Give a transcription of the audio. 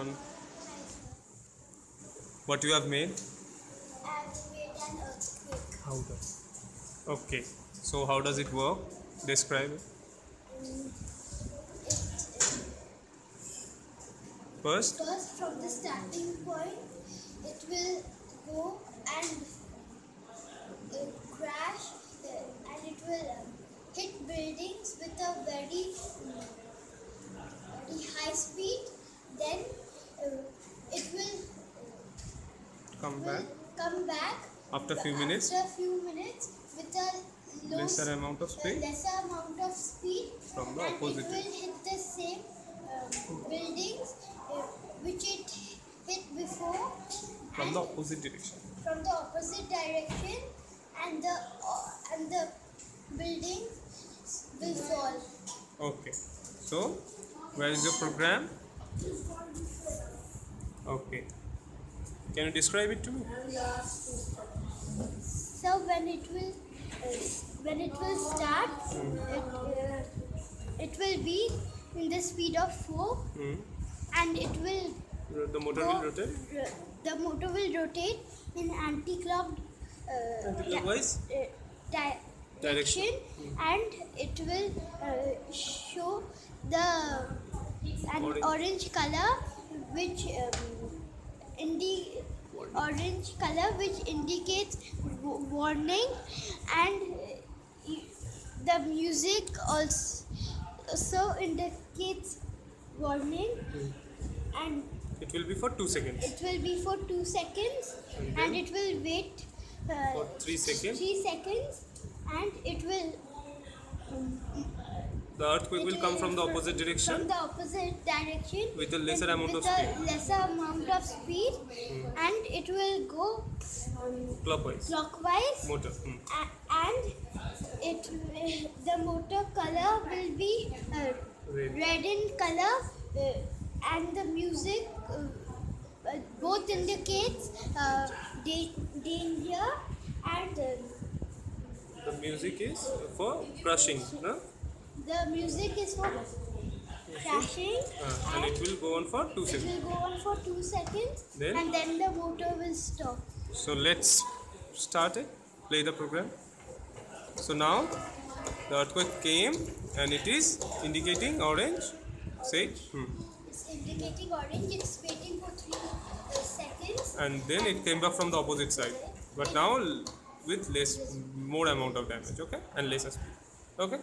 on what you have made. And made an earthquake. how does okay. So how does it work? Describe it. First? First, from the starting point, it will go and uh, crash uh, and it will hit buildings with a very, very high speed. Then uh, it will, come will back? Come back after few minutes? after a few minutes with a lesser amount of speed? lesser amount of speed from the and opposite it will hit the same um, buildings uh, which it hit before. From the opposite direction. from the opposite direction and the uh, and the building will fall. Okay. So where is your program? Okay can you describe it to me so when it will when it will start it, uh, it will be in the speed of 4 hmm. and it will the motor will rotate the motor will rotate in anti-clock uh, Anti-clockwise? di- uh, di- Direction. direction and it will uh, show the an Orange. orange, color which um, indi- orange color which indicates w- warning. And uh, the music also, also indicates warning. And it will be for 2 seconds. it will be for two seconds. And and, it will wait uh, for 3 seconds. three seconds. And it will the earthquake will come from the opposite direction. from the opposite direction With a lesser amount of speed. lesser amount of speed and it will go clockwise clockwise motor a- and it the motor color will be uh, Red. red in color uh, and the music uh, uh, both indicates uh, da- danger and uh, the music is for crushing no? The music is for crashing Uh, and it will go on for 2 it seconds will go on for two seconds Then? and then the motor will stop. So let's start it. Play the program. So now the earthquake came and it is indicating orange. Say hmm. it's indicating orange. It's waiting for three uh, seconds. And then it came back from the opposite side. But now with less more amount of damage okay? And lesser speed okay